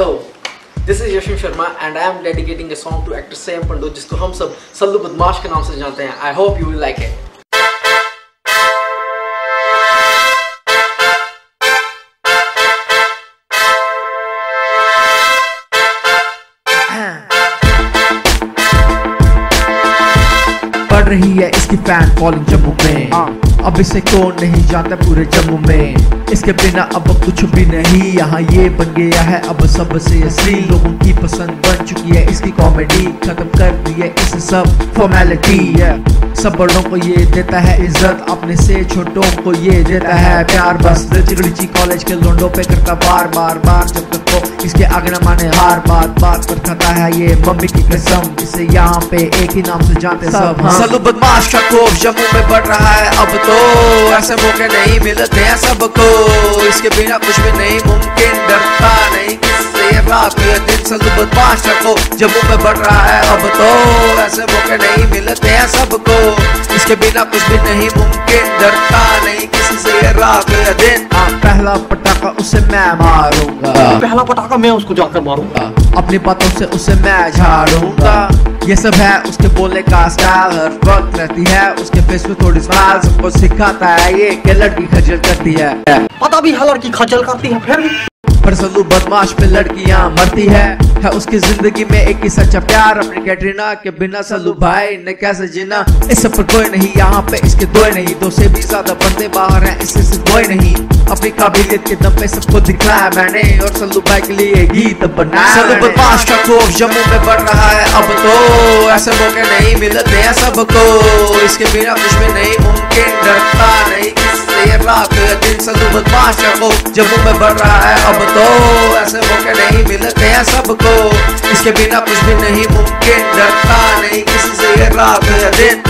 Yadav this is Yasham Sharma and I am dedicating a song to actor Sam Pandu जिसको हम सब सल्लू बदमाश के नाम से जानते हैं. I hope you will like it बढ़ रही है इसकी फ़ैन फॉलोइंग जम्मू में. अब इसे कौन नहीं जाता पूरे जम्मू में। इसके बिना अब कुछ भी नहीं, यहाँ ये बन गया है, अब सबसे असली। लोगों की पसंद बन चुकी है इसकी कॉमेडी। खत्म कर है इस सब फॉर्मेलिटी सब बड़ों को ये देता है इज़्ज़त अपने से छोटों को ये देता है प्यार। बस रिची कॉलेज के लोंडो पे करता बार बार बार जब तक वो इसके आगे न माने हार बात। बात पर खाता है ये मम्मी की कसम इसे यहाँ पे एक ही नाम से जानते सब हाँ। सलू बदमाश का खौफ जम्मू में बढ़ रहा है अब तो। ऐसे मौके नहीं मिलते हैं सबको इसके बिना कुछ भी नहीं मुमकिन डरता नहीं किससे रात सलू बदमाश का खौफ जम्मू में बढ़ रहा है अब तो ऐसे मौके नहीं मिलते हैं सबको। इसके बिना कुछ भी नहीं मुमकिन डरता नहीं किसी से ये रात ये दिन। हाँ, पहला पटाखा उसे मैं मारूँगा। पहला पटाखा मैं उसको जाकर मारूँगा। अपनी बातों से उसे मैं झाड़ूँगा। ये सब है उसके बोलने का स्टाइल। हर वक्त रहती है उसके फेस पे थोड़ी स्माइल सबको सिखाता है ये कि लड़की खजल करती है। पता भी है लड़की खजल करती है फिर पर सलू बदमाश पे लड़कियाँ मरती है। है उसकी ज़िंदगी में एक ही सच्चा प्यार अपनी कैटरीना के बिना सलू भाई ने कैसे जीना? इस पर कोई नहीं यहाँ पे इसके दो नहीं। दो से भी ज़्यादा बंदे बाहर हैं इससे से कोई नहीं। अपनी काबिलियत के दम पे सबको दिखलाया मैंने और सल्लू भाई के लिए गीत बनाया सलू बदमाश का खौफ जम्मू में बढ़ रहा है अब तो। ऐसे मौके नहीं मिलते हैं सबको। इसके बिना कुछ भी नहीं मुमकिन डरता नहीं सलू बदमाश का जम्मू में बढ़ रहा है, अब तो ऐसे मौके नहीं मिलते हैं सबको। इसके बिना कुछ भी नहीं मुमकिन, डरता नहीं किसी से ये रात या दिन।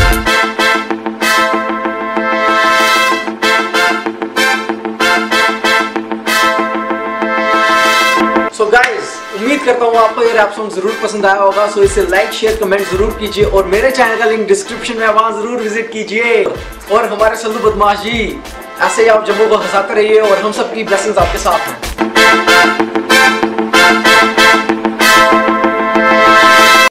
करता हूँ आपको ये रैप सॉन्ग ज़रूर पसंद आया होगा। सो इसे लाइक शेयर कमेंट ज़रूर कीजिए और मेरे चैनल का लिंक डिस्क्रिप्शन में वहाँ ज़रूर विज़िट कीजिए। और हमारे सल्लू बदमाश जी ऐसे ही आप जम्मू को हंसाते रहिए और हम सब की ब्लेसिंग्स आपके साथ हैं।